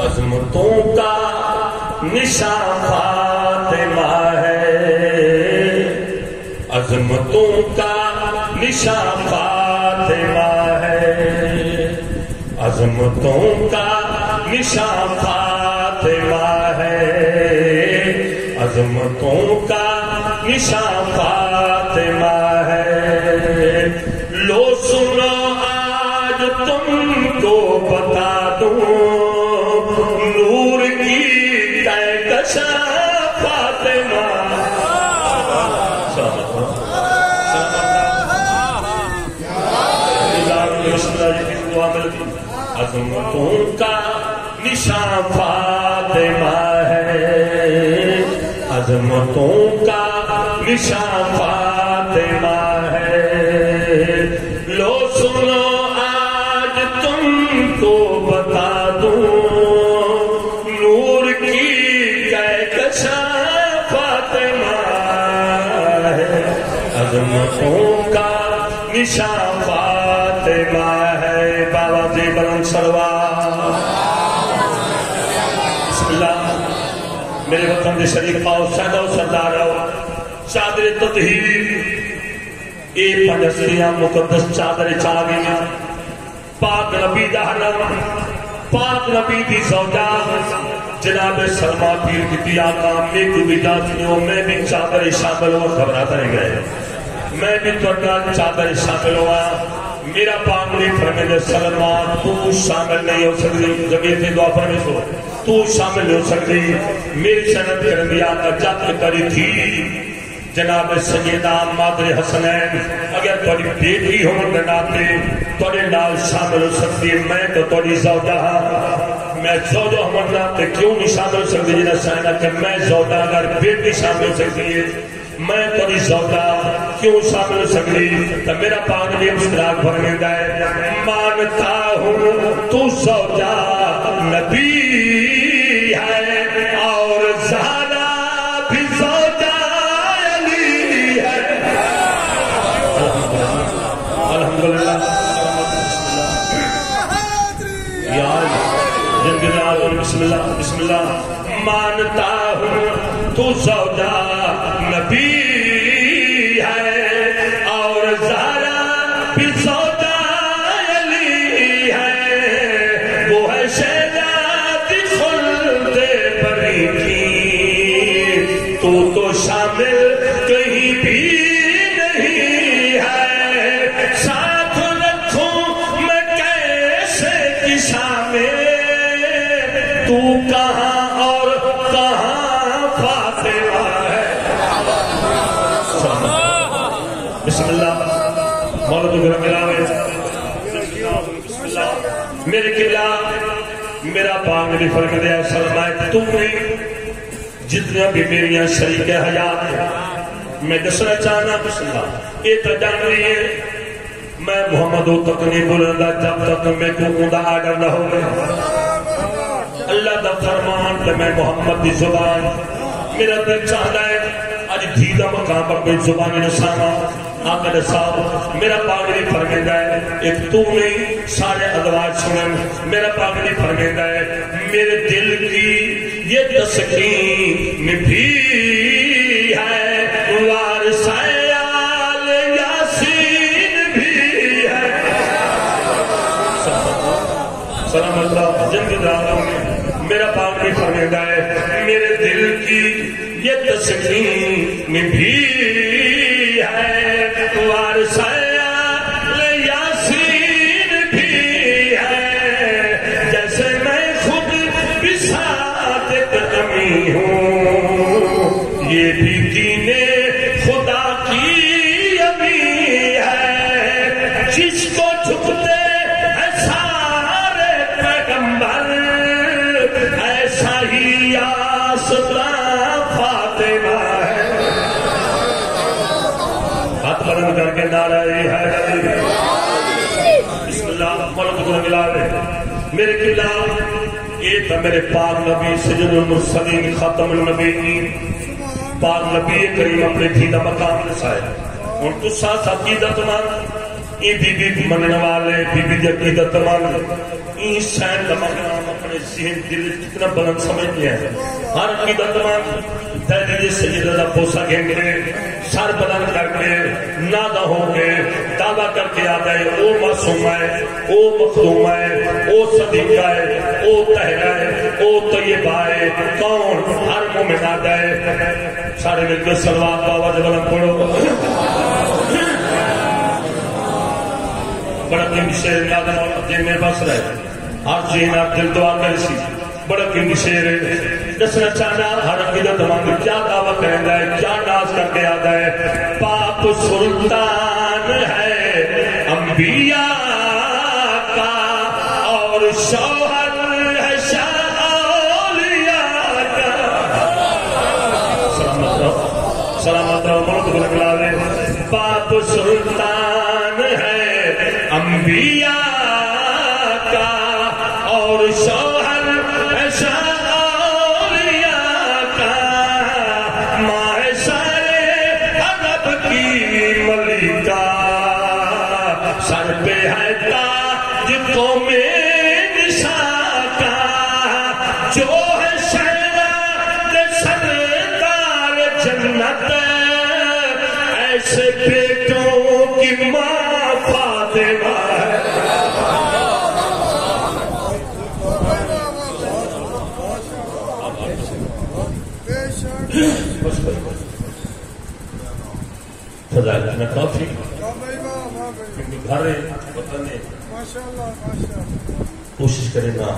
عظمتوں کا نشان فاطمہ ہے۔ عظمتوں کا نشان فاطمہ ہے۔ عظمتوں کا نشان فاطمہ ہے۔ عظمتوں کا نشان فاطمہ ہے۔ لو سنو آج تم کو بتا دوں۔ اچھا جی عظمتوں کا نشان فاطمہ ہے۔ عظمتوں کا نشان فاطمہ اچھا فاطمہ ہے۔ عظمتوں کا نشان فاطمہ ہے، بابا جی بلند اللہ میرے وطن دے شریف آؤ سیدہ سردار چادر تطہیر۔ اے پنجستیاں مقدس چادر چاگیاں پاک نبی دا حرم۔ پاک نبی دی زوجہ جناب سلمہ پیر کی دیا کام میں کو بھی جاتنیوں میں بھی چادر شامل ہوا گھبراتا نہیں گئے میں بھی توڑنا چادر شامل ہوا۔ میرا پاک نہیں فرمے دے سلمہ، تو شامل نہیں ہو سکتی۔ زمین سے دعا فرمے سو تو شامل ہو سکتی۔ میری سنت انبیاء کا جات کری تھی۔ جناب سیدہ مادر حسنین، اگر تھوڑی بیٹی ہوں ناتے تھوڑے نال شامل ہو سکتی میں تو تھوڑی زوجہ ہاں۔ میں زوجہ مرنا مطلب ناتے کیوں نہیں شامل ہو سکتی جنہیں سائنا کہ میں زوجہ اگر بیٹی شامل ہو سکتی ہے، میں تھوڑی زوجہ کیوں شامل ہو سکتی؟ تو میرا پاک نے مشتراک بھرنے ہے، مانتا ہوں، تو زوجہ نبی ہے۔ بسم اللہ بسم اللہ مانتا ہوں، تو زوجہ نبی ہے۔ اور زہرا بھی زوجہ علی ہے۔ وہ ہے شہزاد خلد بری کی۔ تو تو شامل کہیں بھی نہیں ہے۔ ساتھ رکھوں میں کیسے کسا میں تو کہاں اور کہاں فاطمہ ہے؟ بسم اللہ، مولا تو گرم ملاوے میرے قبلہ، میرا پاک بھی فرق دیا سلمائے تم نہیں جتنا بھی میریاں شریک حیات ہیں۔ میں دسنا چاہنا، بسم اللہ، یہ تو جان رہی ہے میں محمد تک نہیں بولندا جب تک میں کو دا آڈر نہ ہو اللہ دا فرمان تے میں محمد دی زبان میرا دل چاہتا ہے اج دھی دا مقام پر کوئی زبان نشانہ آقا صاحب، میرا پاگلی فرمیندہ ہے، ایک تو نہیں سارے ادوار سنن، میرا پاگلی فرمیندہ ہے، میرے دل کی یہ تسکین بھی ہے۔ وارسایال میرا فرمیدہ ہے۔ میرے دل کی یہ تسکین بھی ہے۔ وارسایال ایسا ہی فاطمہ ہے۔ ہاتھ بلند کر کے نعرہ ہے بسم اللہ ملک کو ملا دے۔ میرے قبلہ یہ تھا میرے پاک نبی، سجن المرسلین خاتم النبیین پاک نبی کریم اپنے دھی دا مقام رسائے اور تو ساتھ عقیدت مان ای بی بی مننے والے، بی بی دی عقیدت مان ای سین دا مقام اپنے اپنے ذہن، دل کتنا بلند سمجھتے ہیں ہر عقیدت مند دہلی سید دا پوسا گھن کے سر بلند کر کے نادا ہو کے دعویٰ کر کے آتا ہے او معصوم ہے، او مخدوم ہے، او صدیقہ ہے، او تہرہ ہے، او طیبہ ہے، کون؟ ہر مومن آتا ہے سارے مل کے سلوات بابا جب بلند پڑھو۔ بڑا قیمتی شیر یاد دل میں بس رہے۔ ہر چیز آپ دل دعا کر سی۔ بڑا قیمتی شیر؟ ہے دسنا چاہنا ہر عقیدت ہمارے کیا دعوت کہندا ہے، کیا ناز کر کے آتا ہے۔ پاپ سلطان ہے انبیاء کا اور شوہر ہے شاہ اولیاء کا۔ سلامت رہو سلامت رہو بلکلا لے پاپ سلطان ہے انبیاء کا اور شوہر ہے شاہ اولیاء کا ماں معاشر ادب کی ملکہ۔ سر پہ ہے تاج قوم نشا کا جو ہے شہراد سردار جنت ایسے بیٹوں کی ماں فاطمہ ہے خدا اتنا کافی کوشش کرے نہ